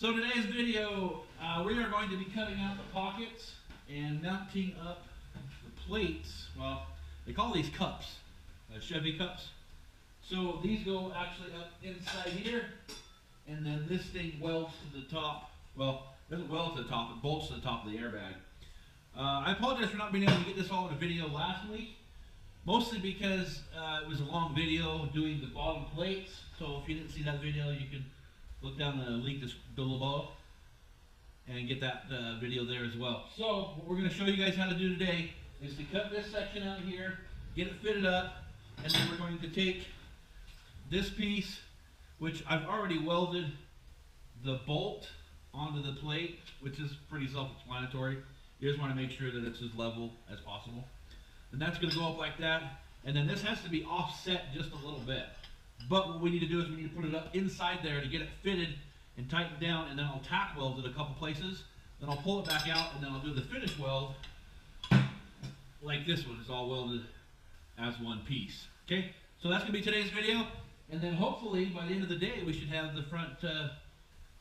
So today's video, uh, we are going to be cutting out the pockets and mounting up the plates. Well, they call these cups, uh, Chevy cups. So these go actually up inside here, and then this thing welds to the top. Well, it doesn't weld to the top, it bolts to the top of the airbag. Uh, I apologize for not being able to get this all in a video last week, mostly because uh, it was a long video doing the bottom plates. So if you didn't see that video, you can look down the link that's below and get that uh, video there as well. So what we're going to show you guys how to do today is to cut this section out here, get it fitted up, and then we're going to take this piece, which I've already welded the bolt onto the plate, which is pretty self-explanatory. You just want to make sure that it's as level as possible. And that's going to go up like that. And then this has to be offset just a little bit. But what we need to do is we need to put it up inside there to get it fitted and tightened down, and then I'll tack weld it a couple places. Then I'll pull it back out, and then I'll do the finish weld like this one. It's all welded as one piece. Okay, so that's gonna be today's video, and then hopefully by the end of the day we should have the front uh,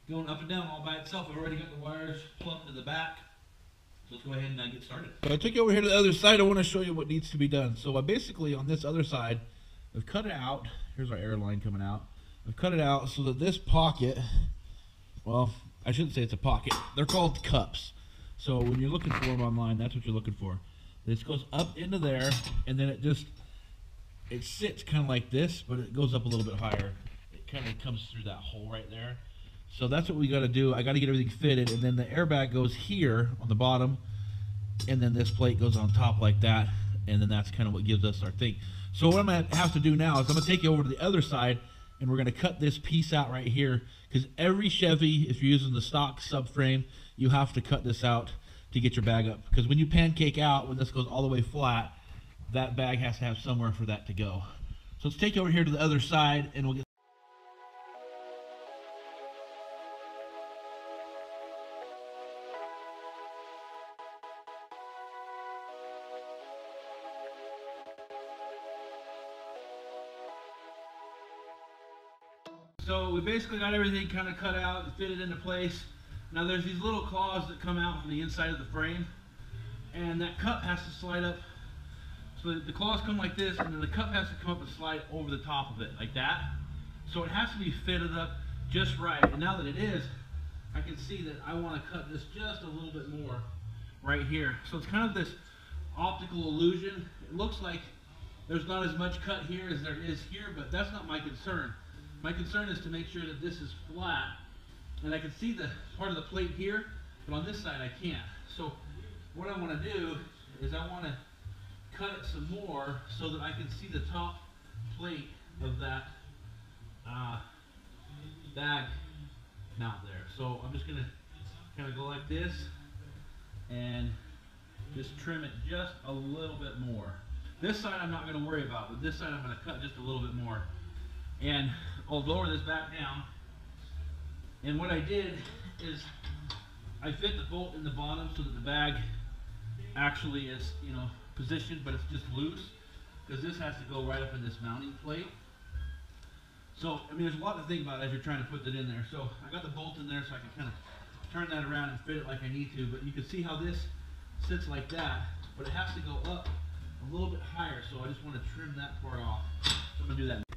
going up and down all by itself. I've already got the wires plugged to the back. So let's go ahead and uh, get started. So I took you over here to the other side. I want to show you what needs to be done. So I basically on this other side, I've cut it out. Here's our air line coming out. I've cut it out so that this pocket, well, I shouldn't say it's a pocket. They're called cups. So when you're looking for them online, that's what you're looking for. This goes up into there, and then it just, it sits kind of like this, but it goes up a little bit higher. It kind of comes through that hole right there. So that's what we got to do. I got to get everything fitted, and then the airbag goes here on the bottom, and then this plate goes on top like that, and then that's kind of what gives us our thing. So what I'm going to have to do now is I'm going to take you over to the other side, and we're going to cut this piece out right here, because every Chevy, if you're using the stock subframe, you have to cut this out to get your bag up. Because when you pancake out, when this goes all the way flat, that bag has to have somewhere for that to go. So let's take you over here to the other side, and we'll get So we basically got everything kind of cut out and fitted into place. Now there's these little claws that come out from the inside of the frame and that cup has to slide up. So the claws come like this and then the cup has to come up and slide over the top of it like that. So it has to be fitted up just right. And now that it is, I can see that I want to cut this just a little bit more right here. So it's kind of this optical illusion. It looks like there's not as much cut here as there is here, but that's not my concern. My concern is to make sure that this is flat. And I can see the part of the plate here, but on this side I can't. So what I want to do is I want to cut it some more so that I can see the top plate of that uh, bag mount there. So I'm just going to kind of go like this and just trim it just a little bit more. This side I'm not going to worry about, but this side I'm going to cut just a little bit more. And I'll lower this back down. And what I did is I fit the bolt in the bottom so that the bag actually is, you know, positioned, but it's just loose because this has to go right up in this mounting plate. So, I mean, there's a lot to think about as you're trying to put that in there. So I got the bolt in there so I can kind of turn that around and fit it like I need to, but you can see how this sits like that, but it has to go up a little bit higher, so I just want to trim that part off. So I'm going to do that.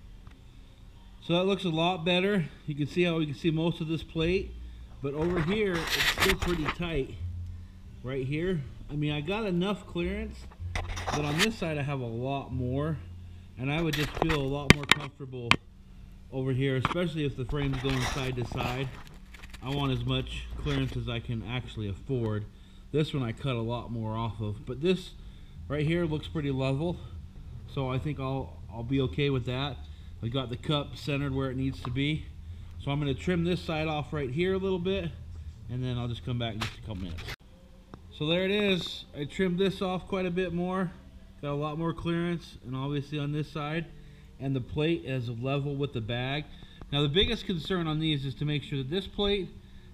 So that looks a lot better. You can see how we can see most of this plate. But over here, it's still pretty tight. Right here. I mean, I got enough clearance. But on this side, I have a lot more. And I would just feel a lot more comfortable over here. Especially if the frame's going side to side. I want as much clearance as I can actually afford. This one I cut a lot more off of. But this right here looks pretty level. So I think I'll, I'll be okay with that. I got the cup centered where it needs to be. So I'm going to trim this side off right here a little bit, and then I'll just come back in just a couple minutes. So there it is. I trimmed this off quite a bit more. Got a lot more clearance, and obviously on this side. And the plate is level with the bag. Now the biggest concern on these is to make sure that this plate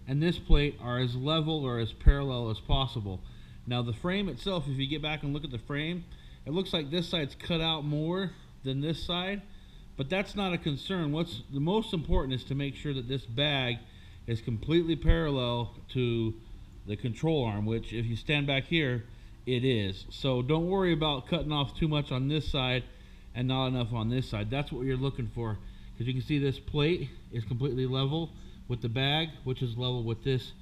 and this plate are as level or as parallel as possible. Now the frame itself, if you get back and look at the frame, it looks like this side's cut out more than this side. But that's not a concern. What's the most important is to make sure that this bag is completely parallel to the control arm, which if you stand back here, it is. So don't worry about cutting off too much on this side and not enough on this side. That's what you're looking for. Because you can see this plate is completely level with the bag, which is level with this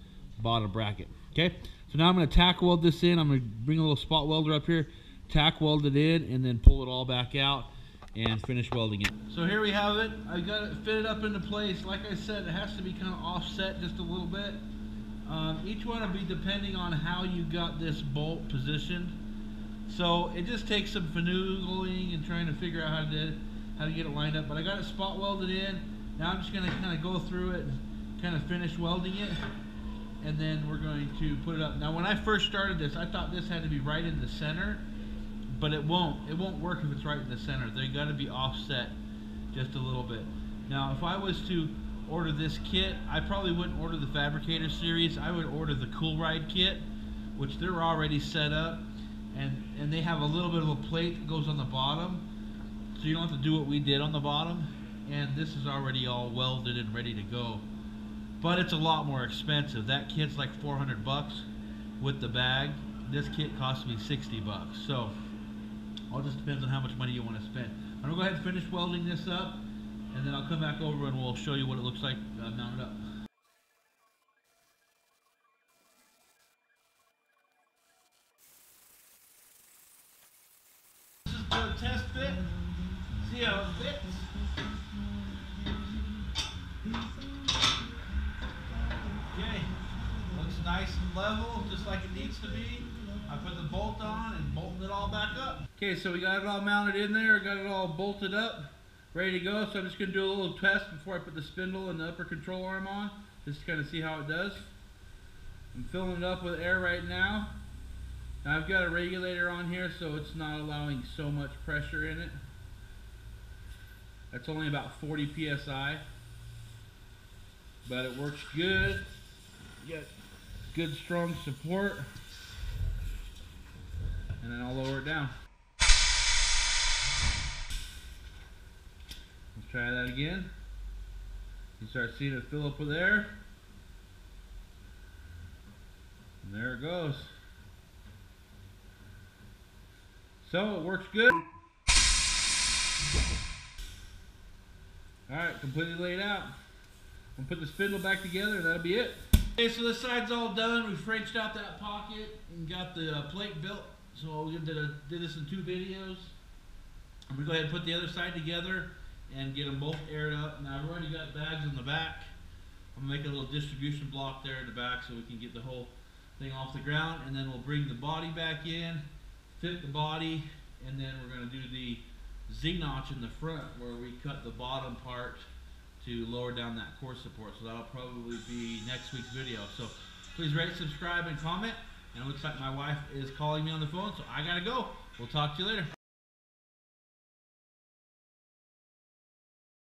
bottom bracket. Okay, so now I'm going to tack weld this in. I'm going to bring a little spot welder up here, tack weld it in, and then pull it all back out and finish welding it. So here we have it. I got it fitted up into place. Like I said, it has to be kind of offset just a little bit. Um, each one will be depending on how you got this bolt positioned. So it just takes some finagling and trying to figure out how to how to get it lined up. But I got it spot welded in. Now I'm just going to kind of go through it and kind of finish welding it. And then we're going to put it up. Now when I first started this, I thought this had to be right in the center but it won't. It won't work if it's right in the center. They got to be offset just a little bit. Now, if I was to order this kit, I probably wouldn't order the Fabricator series. I would order the Cool Ride kit, which they're already set up, and and they have a little bit of a plate that goes on the bottom, so you don't have to do what we did on the bottom. And this is already all welded and ready to go. But it's a lot more expensive. That kit's like 400 bucks with the bag. This kit cost me 60 bucks. So all just depends on how much money you want to spend. I'm to go ahead and finish welding this up, and then I'll come back over and we'll show you what it looks like uh, mounted up. This is the test fit. See how it fits. Okay, looks nice and level, just like it needs to be. I put the bolt on and bolted it all back up. Okay, so we got it all mounted in there, got it all bolted up, ready to go. So I'm just gonna do a little test before I put the spindle and the upper control arm on, just to kind of see how it does. I'm filling it up with air right now. Now I've got a regulator on here, so it's not allowing so much pressure in it. That's only about 40 psi, but it works good. You got good strong support and then I'll lower it down. Try that again. You start seeing it fill up with air. And there it goes. So it works good. Alright, completely laid out. We'll put the spindle back together, that'll be it. Okay, so this side's all done. We've out that pocket and got the uh, plate built. So we did, a, did this in two videos. I'm gonna go ahead and put the other side together and get them both aired up. Now I've already got bags in the back. I'm gonna make a little distribution block there in the back so we can get the whole thing off the ground and then we'll bring the body back in, fit the body, and then we're gonna do the Z-notch in the front where we cut the bottom part to lower down that core support. So that'll probably be next week's video. So please rate, subscribe, and comment. And it looks like my wife is calling me on the phone, so I gotta go. We'll talk to you later.